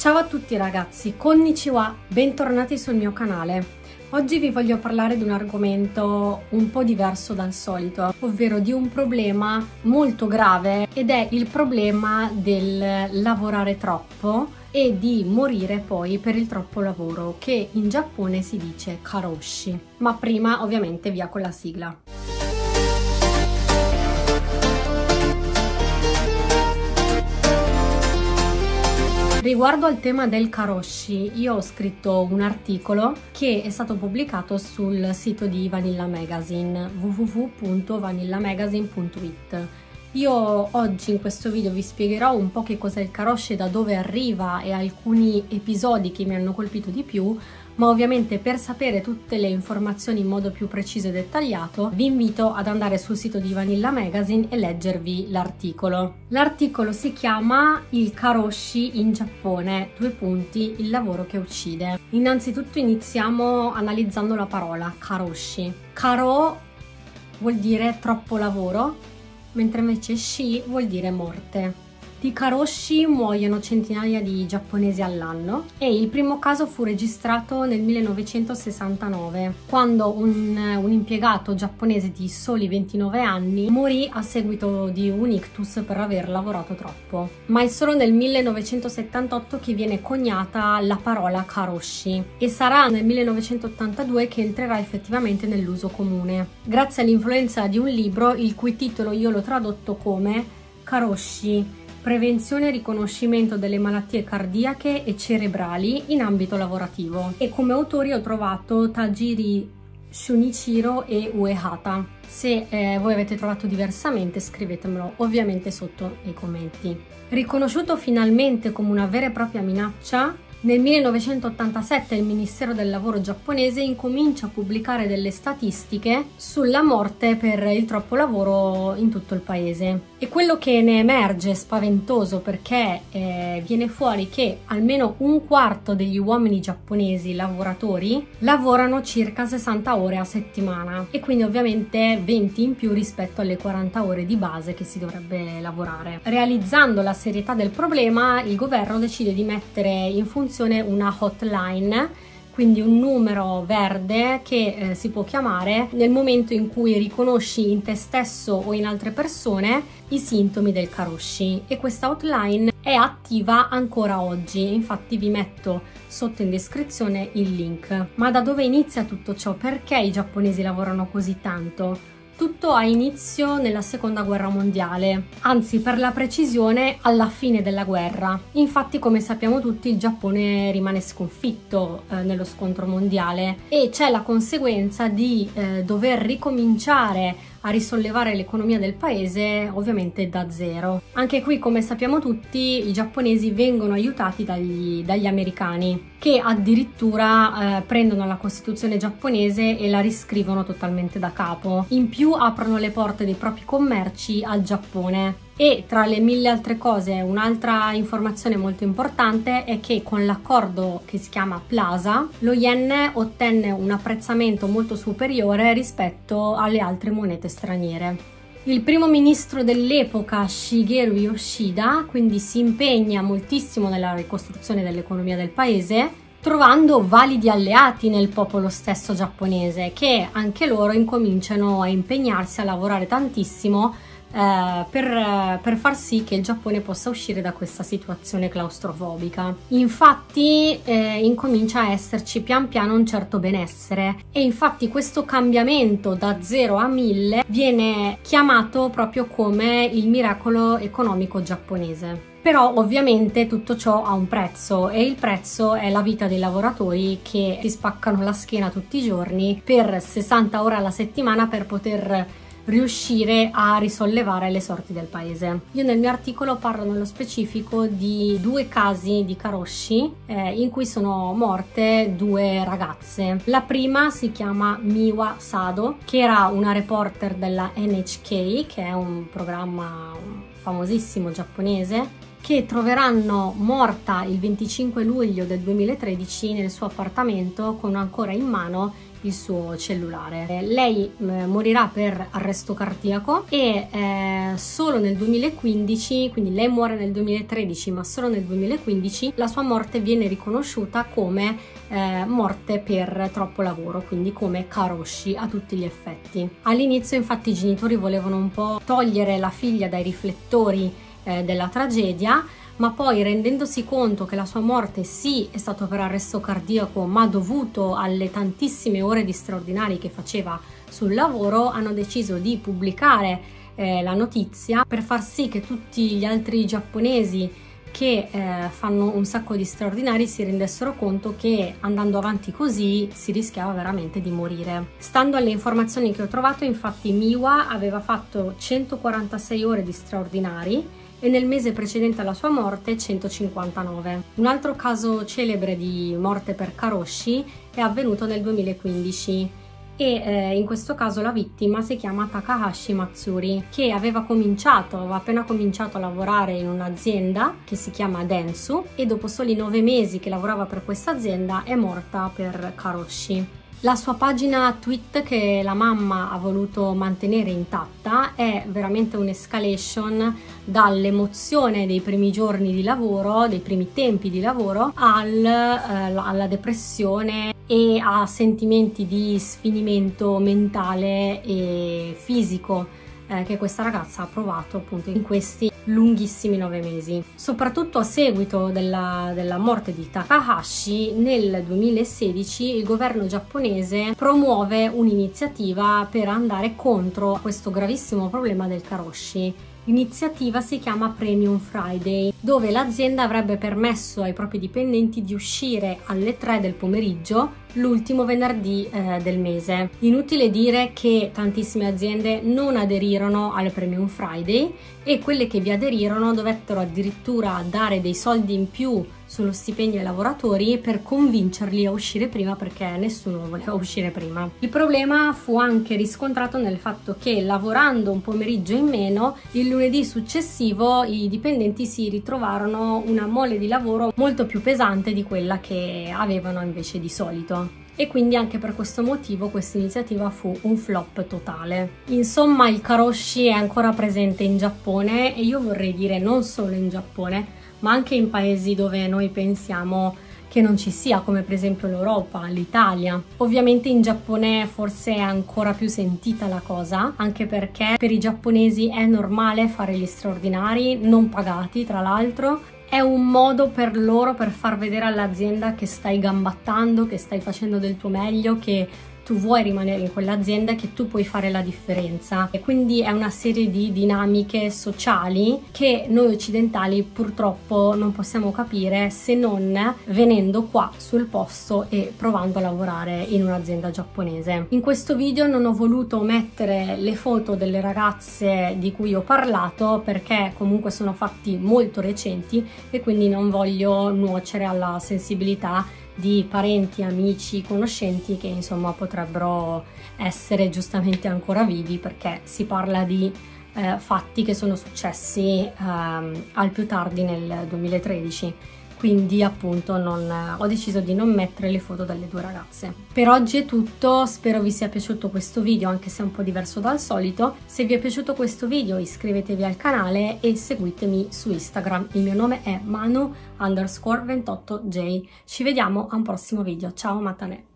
Ciao a tutti ragazzi, konnichiwa, bentornati sul mio canale. Oggi vi voglio parlare di un argomento un po' diverso dal solito, ovvero di un problema molto grave ed è il problema del lavorare troppo e di morire poi per il troppo lavoro, che in Giappone si dice karoshi. Ma prima ovviamente via con la sigla. Riguardo al tema del karoshi, io ho scritto un articolo che è stato pubblicato sul sito di Vanilla Magazine www.vanillamagazine.it io oggi in questo video vi spiegherò un po' che cos'è il karoshi, da dove arriva e alcuni episodi che mi hanno colpito di più, ma ovviamente per sapere tutte le informazioni in modo più preciso e dettagliato vi invito ad andare sul sito di Vanilla Magazine e leggervi l'articolo. L'articolo si chiama Il karoshi in Giappone, due punti, il lavoro che uccide. Innanzitutto iniziamo analizzando la parola karoshi. Karo vuol dire troppo lavoro mentre invece Shi vuol dire morte. Di karoshi muoiono centinaia di giapponesi all'anno e il primo caso fu registrato nel 1969 quando un, un, impiegato giapponese di soli 29 anni morì a seguito di un ictus per aver lavorato troppo. Ma è solo nel 1978 che viene coniata la parola karoshi e sarà nel 1982 che entrerà effettivamente nell'uso comune. Grazie all'influenza di un libro il cui titolo io l'ho tradotto come Karoshi prevenzione e riconoscimento delle malattie cardiache e cerebrali in ambito lavorativo. E come autori ho trovato Tajiri Shunichiro e Uehata. Se eh, voi avete trovato diversamente scrivetemelo ovviamente sotto nei commenti. Riconosciuto finalmente come una vera e propria minaccia, nel 1987 il Ministero del Lavoro giapponese incomincia a pubblicare delle statistiche sulla morte per il troppo lavoro in tutto il paese. E quello che ne emerge spaventoso perché eh, viene fuori che almeno un quarto degli uomini giapponesi lavoratori lavorano circa 60 ore a settimana e quindi ovviamente 20 in più rispetto alle 40 ore di base che si dovrebbe lavorare. Realizzando la serietà del problema, il governo decide di mettere in funzione una hotline quindi un numero verde che eh, si può chiamare nel momento in cui riconosci in te stesso o in altre persone i sintomi del karoshi. E questa hotline è attiva ancora oggi. Infatti vi metto sotto in descrizione il link. Ma da dove inizia tutto ciò? Perché i giapponesi lavorano così tanto tutto ha inizio nella seconda guerra mondiale, anzi per la precisione alla fine della guerra. Infatti come sappiamo tutti il Giappone rimane sconfitto eh, nello scontro mondiale e c'è la conseguenza di eh, dover ricominciare a risollevare l'economia del paese ovviamente da zero. Anche qui come sappiamo tutti i giapponesi vengono aiutati dagli, dagli americani che addirittura eh, prendono la costituzione giapponese e la riscrivono totalmente da capo. In più aprono le porte dei propri commerci al Giappone e tra le mille altre cose un'altra informazione molto importante è che con l'accordo che si chiama Plaza lo yen ottenne un apprezzamento molto superiore rispetto alle altre monete straniere. Il primo ministro dell'epoca Shigeru Yoshida quindi si impegna moltissimo nella ricostruzione dell'economia del paese trovando validi alleati nel popolo stesso giapponese che anche loro incominciano a impegnarsi a lavorare tantissimo eh, per, per, far sì che il Giappone possa uscire da questa situazione claustrofobica. Infatti eh, incomincia a esserci pian piano un certo benessere e infatti questo cambiamento da 0 a 1000 viene chiamato proprio come il miracolo economico giapponese. Però ovviamente tutto ciò ha un prezzo e il prezzo è la vita dei lavoratori che si spaccano la schiena tutti i giorni per 60 ore alla settimana per poter riuscire a risollevare le sorti del paese. Io nel mio articolo parlo nello specifico di due casi di karoshi eh, in cui sono morte due ragazze. La prima si chiama Miwa Sado, che era una reporter della NHK, che è un programma famosissimo giapponese che troveranno morta il 25 luglio del 2013 nel suo appartamento con ancora in mano il suo cellulare. Lei eh, morirà per arresto cardiaco e eh, solo nel 2015, quindi lei muore nel 2013 ma solo nel 2015, la sua morte viene riconosciuta come eh, morte per troppo lavoro, quindi come karoshi a tutti gli effetti. All'inizio infatti i genitori volevano un po' togliere la figlia dai riflettori eh, della tragedia ma poi rendendosi conto che la sua morte sì è stato per arresto cardiaco, ma dovuto alle tantissime ore di straordinari che faceva sul lavoro, hanno deciso di pubblicare eh, la notizia per far sì che tutti gli altri giapponesi che eh, fanno un sacco di straordinari si rendessero conto che andando avanti così si rischiava veramente di morire. Stando alle informazioni che ho trovato, infatti Miwa aveva fatto 146 ore di straordinari e nel mese precedente alla sua morte 159. Un altro caso celebre di morte per Karoshi è avvenuto nel 2015 e eh, in questo caso la vittima si chiama Takahashi Matsuri che aveva cominciato, aveva appena cominciato a lavorare in un'azienda che si chiama Densu e dopo soli nove mesi che lavorava per questa azienda è morta per Karoshi. La sua pagina tweet che la mamma ha voluto mantenere intatta è veramente un'escalation dall'emozione dei primi giorni di lavoro, dei primi tempi di lavoro, al, eh, alla depressione e a sentimenti di sfinimento mentale e fisico eh, che questa ragazza ha provato appunto in questi lunghissimi nove mesi. Soprattutto a seguito della, della morte di Takahashi, nel 2016 il governo giapponese promuove un'iniziativa per andare contro questo gravissimo problema del karoshi L'iniziativa si chiama Premium Friday, dove l'azienda avrebbe permesso ai propri dipendenti di uscire alle 3 del pomeriggio l'ultimo venerdì eh, del mese. Inutile dire che tantissime aziende non aderirono al Premium Friday e quelle che vi aderirono dovettero addirittura dare dei soldi in più sullo stipendio ai lavoratori per convincerli a uscire prima perché nessuno voleva uscire prima. Il problema fu anche riscontrato nel fatto che lavorando un pomeriggio in meno, il lunedì successivo i dipendenti si ritrovarono una mole di lavoro molto più pesante di quella che avevano invece di solito e quindi anche per questo motivo questa iniziativa fu un flop totale. Insomma il karoshi è ancora presente in Giappone e io vorrei dire non solo in Giappone ma anche in paesi dove noi pensiamo che non ci sia, come per esempio l'Europa, l'Italia. Ovviamente in Giappone forse è ancora più sentita la cosa, anche perché per i giapponesi è normale fare gli straordinari, non pagati tra l'altro, è un modo per loro per far vedere all'azienda che stai gambattando, che stai facendo del tuo meglio, che tu vuoi rimanere in quell'azienda che tu puoi fare la differenza e quindi è una serie di dinamiche sociali che noi occidentali purtroppo non possiamo capire se non venendo qua sul posto e provando a lavorare in un'azienda giapponese. In questo video non ho voluto mettere le foto delle ragazze di cui ho parlato perché comunque sono fatti molto recenti e quindi non voglio nuocere alla sensibilità di parenti, amici, conoscenti che insomma potrebbero essere giustamente ancora vivi perché si parla di eh, fatti che sono successi ehm, al più tardi nel 2013 quindi appunto non, ho deciso di non mettere le foto delle due ragazze. Per oggi è tutto, spero vi sia piaciuto questo video anche se è un po' diverso dal solito. Se vi è piaciuto questo video iscrivetevi al canale e seguitemi su Instagram. Il mio nome è manu underscore 28j. Ci vediamo a un prossimo video. Ciao Matane!